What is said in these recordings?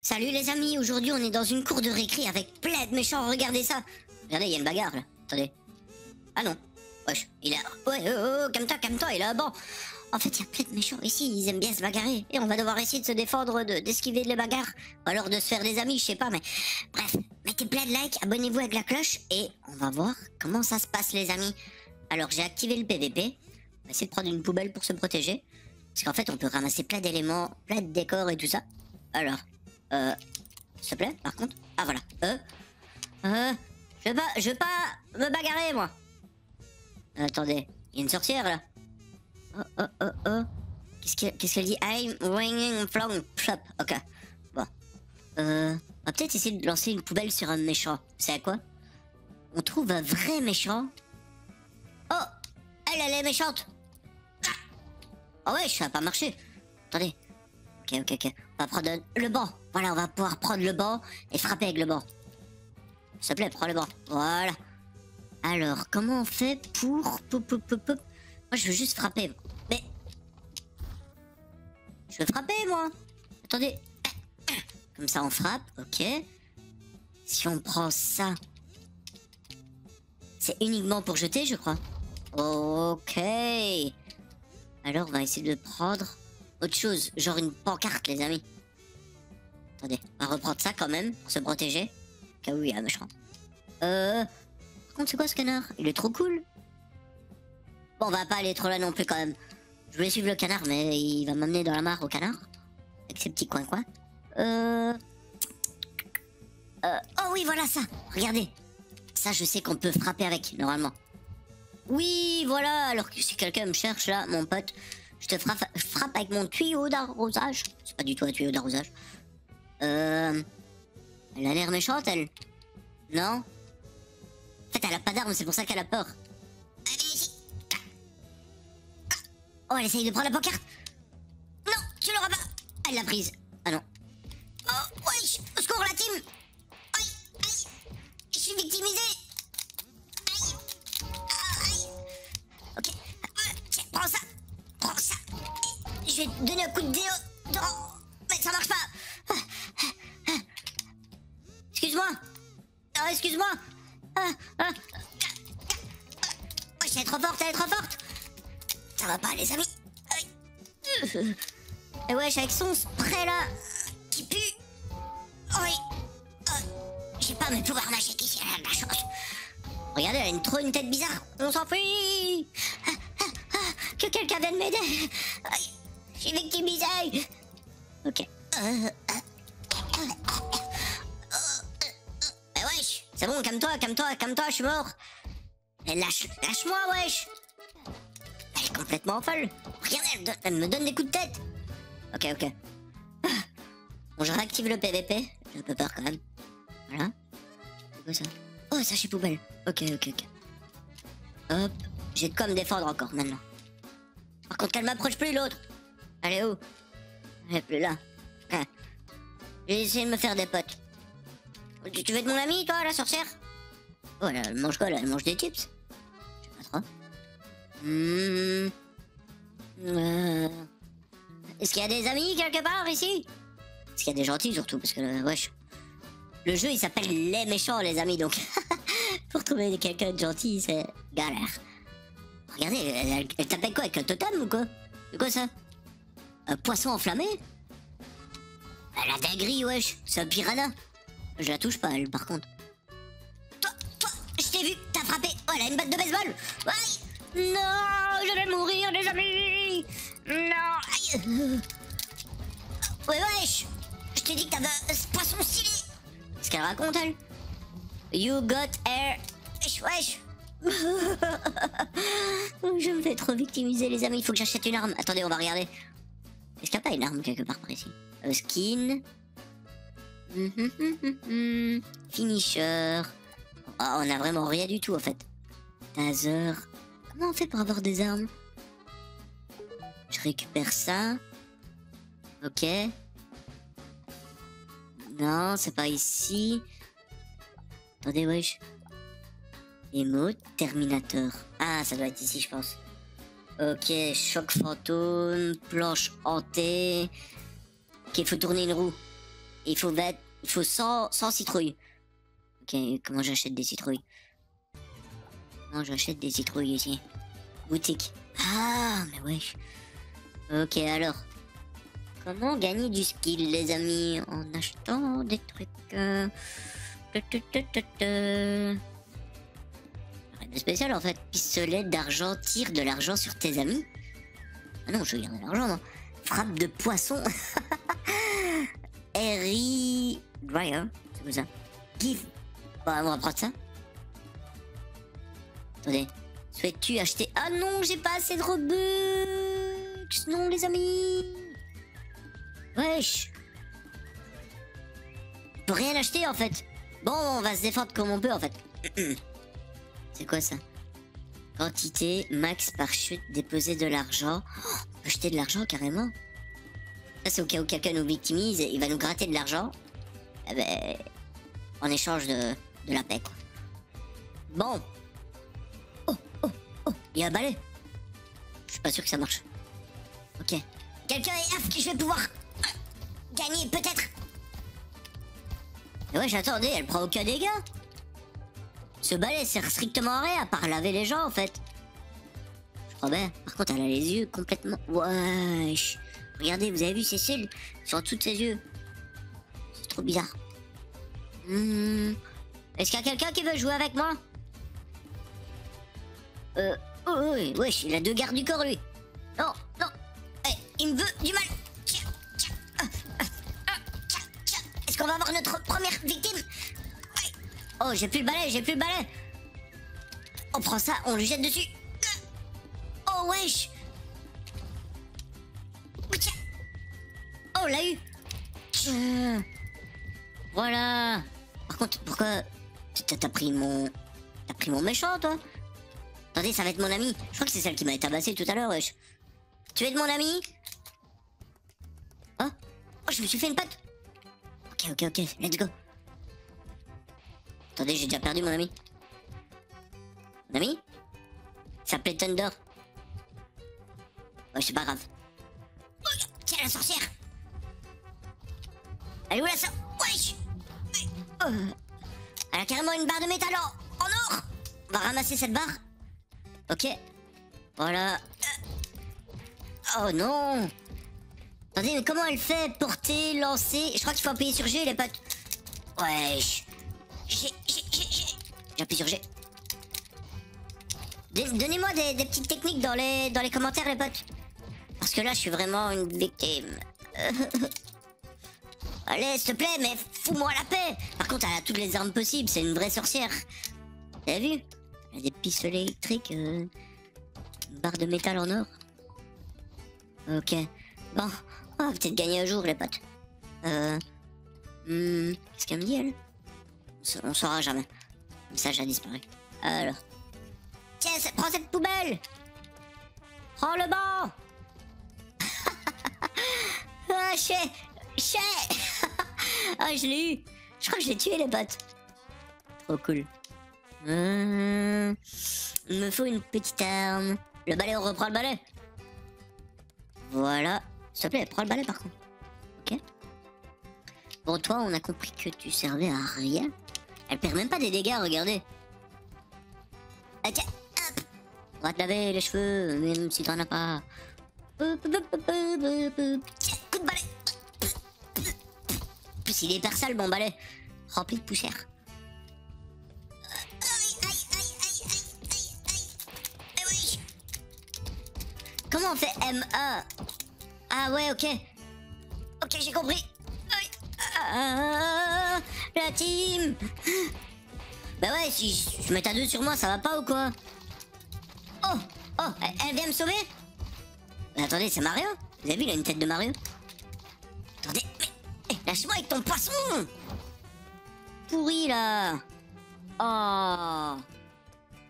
Salut les amis, aujourd'hui on est dans une cour de récré avec plein de méchants, regardez ça Regardez, il y a une bagarre là, attendez. Ah non, wesh, il a... Ouais, oh, oh, calme-toi, calme-toi, il a un banc En fait, il y a plein de méchants ici, ils aiment bien se bagarrer, et on va devoir essayer de se défendre, de- d'esquiver les bagarres, ou alors de se faire des amis, je sais pas, mais... Bref, mettez plein de likes, abonnez-vous avec la cloche, et on va voir comment ça se passe les amis. Alors j'ai activé le PVP, on va essayer de prendre une poubelle pour se protéger, parce qu'en fait on peut ramasser plein d'éléments, plein de décors et tout ça. Alors, euh... S'il te plaît, par contre. Ah voilà. Euh... Euh... Je veux pas... Je veux pas me bagarrer, moi. Attendez. Il y a une sorcière, là. Oh, oh, oh, oh. Qu'est-ce qu'elle dit? I'm ringing from shop. Ok. Bon. Euh... On va peut-être essayer de lancer une poubelle sur un méchant. C'est à quoi? On trouve un vrai méchant. Oh Elle, elle est méchante Oh ouais, ça a pas marché. Attendez. Ok, ok, ok. On va prendre le banc. Voilà, on va pouvoir prendre le banc et frapper avec le banc. S'il te plaît, prends le banc. Voilà. Alors, comment on fait pour... Moi, je veux juste frapper. Mais... Je veux frapper, moi. Attendez. Comme ça, on frappe. Ok. Si on prend ça... C'est uniquement pour jeter, je crois. Ok. Alors, on va essayer de prendre autre chose, genre une pancarte, les amis. Attendez, on va reprendre ça quand même, pour se protéger. Cas où il y a un. Euh... Par contre, c'est quoi ce canard Il est trop cool. Bon, on va pas aller trop là non plus quand même. Je voulais suivre le canard, mais il va m'amener dans la mare au canard. Avec ses petits coins-coins. Euh... Euh... Oh oui, voilà ça Regardez Ça, je sais qu'on peut frapper avec, normalement. Oui, voilà, alors que si quelqu'un me cherche là, mon pote, je te frappe, frappe avec mon tuyau d'arrosage. C'est pas du tout un tuyau d'arrosage. Elle a l'air méchante, elle. Non? En fait, elle a pas d'arme, c'est pour ça qu'elle a peur. Allez, ici. Oh, elle essaye de prendre la pancarte. Non, tu l'auras pas. Elle l'a prise. Ah non. Oh, wesh, au secours, la team. Aïe, aïe. Je suis victimisé. Aïe. Ah, aïe. Ok. Euh, Tiens, prends ça. Prends ça. Je vais te donner un coup de déo. Excuse-moi. Ah, excuse-moi. Ah, ah. Wesh, elle est trop forte, elle est trop forte. Ça va pas, les amis. Et wesh, avec son spray là, qui pue. Oui. Euh, J'ai pas mes pouvoirs magiques ici, elle a la chance. Regardez, elle a une, trop une tête bizarre. On s'enfuit. Ah, ah, ah, Que quelqu'un vienne m'aider. Suis victimisé. Ok. Euh, c'est bon, calme-toi, calme-toi, calme-toi, je suis mort. Mais lâche, lâche-moi, wesh. Elle est complètement folle. Regardez, elle, elle me donne des coups de tête. Ok, ok. Ah. Bon, je réactive le PVP. J'ai un peu peur quand même. Voilà. C'est quoi ça? Oh, sachet poubelle. Ok, ok, ok. Hop. J'ai de quoi me défendre encore maintenant. Par contre, qu'elle m'approche plus l'autre. Elle est où? Elle est plus là. Ah. J'ai essayé de me faire des potes. Tu, veux être mon ami, toi, la sorcière Oh, elle, elle mange quoi, là? Elle mange des chips? Je sais pas trop. Hmm. Euh... Est-ce qu'il y a des amis quelque part ici? Est-ce qu'il y a des gentils surtout? Parce que, euh, wesh. Le jeu, il s'appelle Les Méchants, les amis, donc... Pour trouver quelqu'un de gentil, c'est galère. Regardez, elle, elle, elle tape avec quoi? Avec un totem ou quoi? C'est quoi ça? Un poisson enflammé? Elle a dinguerie, wesh. C'est un piranha. Je la touche pas, elle, par contre. Toi, toi, je t'ai vu, t'as frappé. Oh, elle a une batte de baseball. Aïe Non, je vais mourir, les amis Non, aïe Ouais, wesh Je t'ai dit que t'avais ce poisson stylé Qu'est-ce qu'elle raconte, elle You got air... Wesh, wesh Je me fais trop victimiser, les amis. Il faut que j'achète une arme. Attendez, on va regarder. Est-ce qu'il n'y a pas une arme quelque part Euh, Skin. Hum, hum, hum. Finisher. Oh, on a vraiment rien du tout, en fait. Taser. Comment on fait pour avoir des armes? Je récupère ça. Ok. Non, c'est pas ici. Attendez, wesh. Émote, Terminator. Ah, ça doit être ici, je pense. Ok, choc fantôme, planche hantée. Ok, faut tourner une roue. Il faut, il faut 100, 100 citrouilles. Ok, comment j'achète des citrouilles? Comment j'achète des citrouilles ici Boutique. Ah, mais wesh. Ok, alors. Comment gagner du skill, les amis? En achetant des trucs. euh. Rien de spécial en fait. Pistolet d'argent, tire de l'argent sur tes amis. Ah non, je veux garder l'argent, moi. Frappe de poisson. Harry Dryer, c'est quoi ça Give. On va prendre ça. Attendez. Souhaites-tu acheter? Ah non, j'ai pas assez de Robux Non, les amis Wesh On peut rien acheter, en fait. Bon, on va se défendre comme on peut, en fait. C'est quoi, ça? Quantité max par chute, déposer de l'argent. Oh, acheter de l'argent, carrément. Ça, c'est au cas où quelqu'un nous victimise, il va nous gratter de l'argent. Eh ben, en échange de, de la paix, quoi. Bon. Oh, oh, oh, il y a un balai. Je suis pas sûr que ça marche. Ok. Quelqu'un est F que je vais pouvoir gagner, peut-être. Mais ouais, j'attendais, elle prend aucun dégât. Ce balai sert strictement à rien, à part laver les gens, en fait. Je crois bien. Par contre, elle a les yeux complètement... Wesh. Regardez, vous avez vu ses cils sur tous ses yeux. C'est trop bizarre. Hmm. Est-ce qu'il y a quelqu'un qui veut jouer avec moi? Euh... Oh, oh, oui, wesh, il a deux gardes du corps, lui. Non, non. Eh, il me veut du mal. Ah, ah, ah. Est-ce qu'on va avoir notre première victime? Ouais. Oh, j'ai plus le balai, j'ai plus le balai. On prend ça, on lui jette dessus. Oh, wesh. Oh, on l'a eu. Voilà. Par contre, pourquoi t'as pris mon... T'as pris mon méchant, toi? Attendez, ça va être mon ami. Je crois que c'est celle qui m'a tabassé tout à l'heure, wesh. Tu es de mon ami? Oh Oh, je me suis fait une patte Ok, ok, ok, let's go. Attendez, j'ai déjà perdu mon ami. Mon ami? Il s'appelait Thunder. Ouais, c'est pas grave. Oh, tiens, la sorcière Elle est où la sorcière Wesh. Elle a carrément une barre de métal en, or On va ramasser cette barre. Ok. Voilà. Oh non Attendez, mais comment elle fait Porter, lancer Je crois qu'il faut appuyer sur G, les potes. Wesh. G, G, G, G. J'appuie sur G. Don- Donnez-moi des, des petites techniques dans les, dans les commentaires, les potes. Parce que là, je suis vraiment une victime. Allez, s'il te plaît, mais fous-moi la paix Par contre, elle a toutes les armes possibles, c'est une vraie sorcière. T'as vu? Elle a des pistolets électriques, euh, une barre de métal en or. Ok. Bon, on va peut-être gagner un jour, les potes. Euh... hmm, Qu'est-ce qu'elle me dit, elle? On, sa- on saura jamais. Le message a disparu. Alors... Tiens, prends cette poubelle Prends le banc Ah, chais Chais Je l'ai eu Je crois que je l'ai tué, les potes. Trop cool. Hum, Il me faut une petite arme. Le balai, on reprend le balai. Voilà. S'il te plaît, prends le balai par contre. Ok Bon, toi, on a compris que tu servais à rien. Elle perd même pas des dégâts, regardez. Ah, tiens, hop On va te laver les cheveux, même si t'en as pas. Coup de balai il est hyper sale, mon balai. Rempli de poussière. Comment on fait MA Ah ouais, ok. Ok, j'ai compris. La team Bah ouais, si je mets à deux sur moi, ça va pas ou quoi? Oh Oh, elle- vient me sauver? Mais attendez, c'est Mario Vous avez vu, il a une tête de Mario Lâche-moi avec ton poisson Pourri, là Oh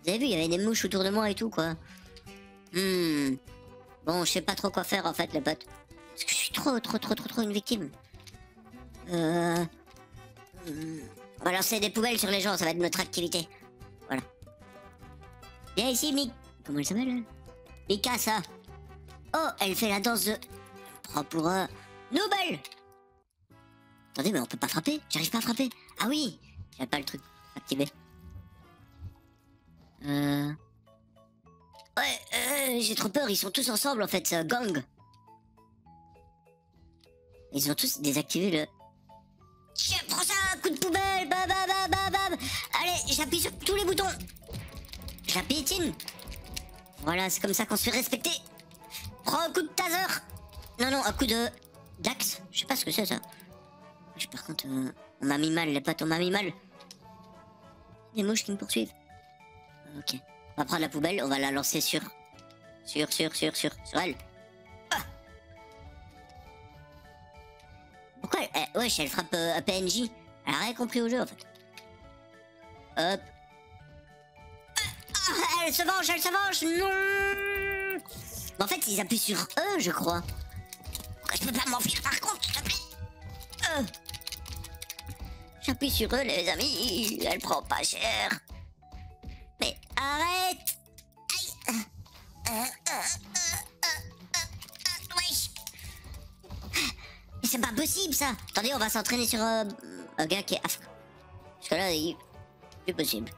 Vous avez vu, il y avait des mouches autour de moi et tout, quoi. Hmm... Bon, je sais pas trop quoi faire, en fait, les potes. Parce que je suis trop, trop, trop, trop, trop une victime. Euh... On va lancer des poubelles sur les gens, ça va être notre activité. Voilà. Viens ici, Mick. Comment elle s'appelle elle? Mika, ça. Oh, elle fait la danse de... Prends pour un... Noubelle Attendez, mais on peut pas frapper J'arrive pas à frapper Ah oui J'avais pas le truc activé. Euh... Ouais, euh, j'ai trop peur, ils sont tous ensemble en fait, c'est un gang. Ils ont tous désactivé le... Tiens, prends ça, coup de poubelle, bam, bam, bam, bam, bam. Allez, j'appuie sur tous les boutons. La piétine. Voilà, c'est comme ça qu'on se fait respecter. Prends un coup de taser. Non, non, un coup de... Dax Je sais pas ce que c'est ça. Par contre, euh, on m'a mis mal, les potes, on m'a mis mal. Des mouches qui me poursuivent. Ok. On va prendre la poubelle, on va la lancer sur... Sur, sur, sur, sur, sur elle. Ah Pourquoi elle... eh, wesh, elle frappe euh, à PNJ Elle a rien compris au jeu, en fait. Hop. Ah, elle se venge, elle se venge Non En fait, ils appuient sur E, je crois. Je peux pas m'enfuir par contre, s'il te plaît E. J'appuie sur eux, les amis. Elle prend pas cher. Mais arrête Aïe Wesh Mais c'est pas possible, ça Attendez, on va s'entraîner sur euh, un gars qui est Parce que là, il... C'est possible.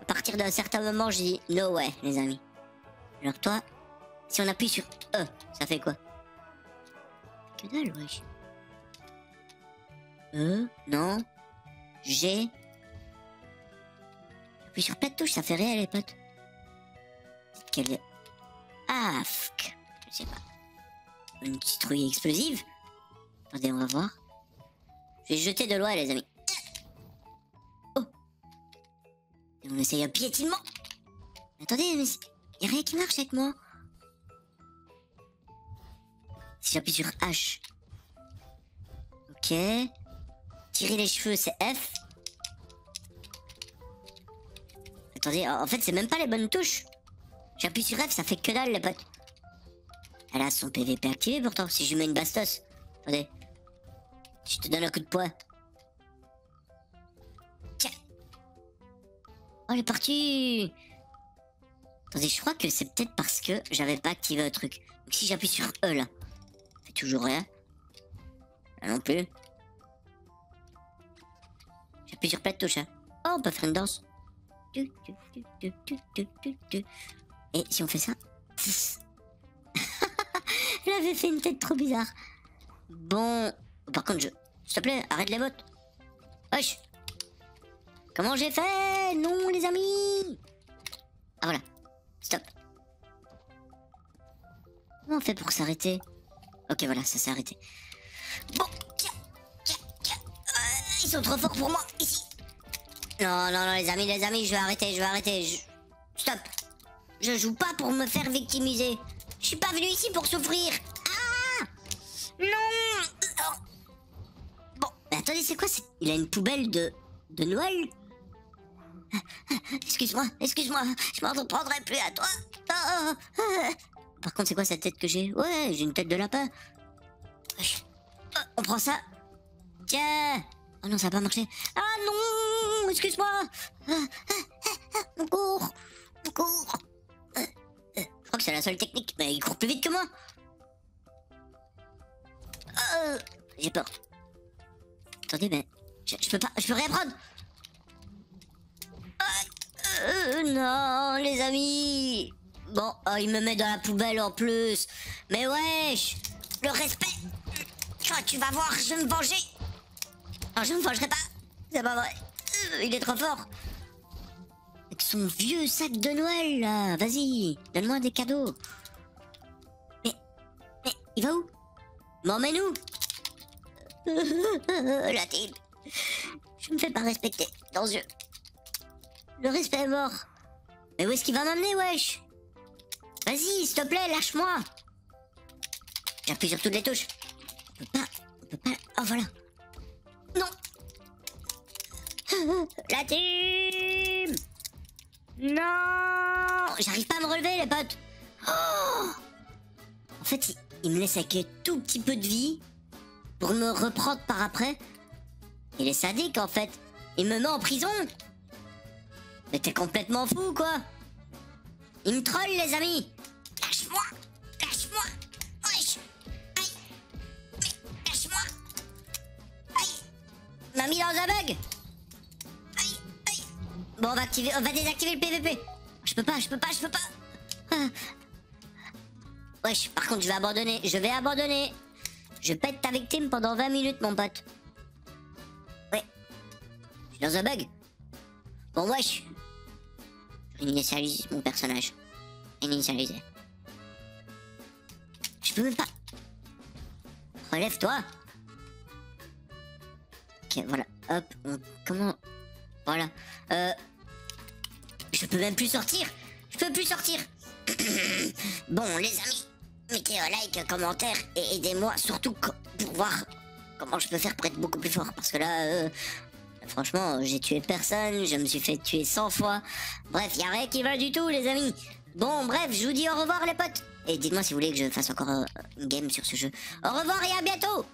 À partir d'un certain moment, je dis no way, les amis. Alors toi, si on appuie sur E, ça fait quoi? Que dalle, wesh. E, non. G. J'appuie sur plein de touches, ça fait rien les potes. Quelle est... Afk. Je sais pas. Une citrouille explosive Attendez, on va voir. Je vais jeter de loin, les amis. Oh on essaye un piétinement Attendez, mais y a rien qui marche avec moi. Si j'appuie sur H. Ok. Tirer les cheveux, c'est F. Attendez, en fait, c'est même pas les bonnes touches. J'appuie sur F, ça fait que dalle, les potes. Elle a son PVP activé pourtant, si je lui mets une bastos. Attendez. Je te donne un coup de poing. Tiens. Oh, elle est partie. Attendez, je crois que c'est peut-être parce que j'avais pas activé un truc. Donc si j'appuie sur E là, fait toujours rien. Là non plus. J'appuie sur plein de touches. Hein. Oh, on peut faire une danse. Et si on fait ça Elle avait fait une tête trop bizarre. Bon. Par contre, je... S'il te plaît, arrête les bottes. Wesh Comment j'ai fait? Non, les amis Ah, voilà. Stop. Comment on fait pour s'arrêter? Ok, voilà, ça s'est arrêté. Bon, ils sont trop forts pour moi, ici. Non, non, non, les amis, les amis, je vais arrêter, je vais arrêter. Stop. Je joue pas pour me faire victimiser. Je suis pas venu ici pour souffrir. Ah Non Bon, mais attendez, c'est quoi Il a une poubelle de... de Noël Excuse-moi, excuse-moi, je m'en reprendrai plus à toi. Ah, ah. Par contre, c'est quoi cette tête que j'ai? Ouais, j'ai une tête de lapin. On prend ça. Tiens Oh non, ça n'a pas marché. Ah non Excuse-moi Mon cours Mon cours Je crois que c'est la seule technique, mais il court plus vite que moi. Euh, j'ai peur. Attendez, mais... Je, peux pas... Je peux rien prendre euh, Non, les amis Bon, oh, il me met dans la poubelle en plus. Mais wesh Le respect Tu vas voir, je vais me venger je ne me vengerai pas. C'est pas vrai. Euh, il est trop fort. Avec son vieux sac de Noël, là. Vas-y, donne-moi des cadeaux. Mais, mais, il va où? M'emmène où? La team. Je me fais pas respecter dans jeu. Le respect est mort. Mais où est-ce qu'il va m'amener, wesh? Vas-y, s'il te plaît, lâche-moi. J'appuie sur toutes les touches. On peut pas, on peut pas... Oh, voilà. La team. Non. J'arrive pas à me relever, les potes. Oh. En fait, il, me laisse avec tout petit peu de vie pour me reprendre par après. Il est sadique, en fait. Il me met en prison. Mais t'es complètement fou, quoi. Il me troll, les amis. Lâche-moi mis dans un bug. Aïe, aïe. Bon, on va activer, on va désactiver le PVP. Je peux pas, je peux pas, je peux pas. Ah. Wesh, par contre, je vais abandonner, je vais abandonner. Je pète ta victime pendant 20 minutes, mon pote. Ouais. Je suis dans un bug. Bon, wesh. Je réinitialise mon personnage. Initialiser. Je peux même pas. Relève-toi. Ok, voilà. Hop, on- comment... Voilà. Euh... Je peux même plus sortir. Je peux plus sortir. bon, les amis, mettez un like, un commentaire et aidez-moi surtout pour voir comment je peux faire pour être beaucoup plus fort. Parce que là, euh, franchement, j'ai tué personne, je me suis fait tuer 100 fois. Bref, y a rien qui va du tout, les amis. Bon, bref, je vous dis au revoir, les potes. Et dites-moi si vous voulez que je fasse encore euh, une game sur ce jeu. Au revoir et à bientôt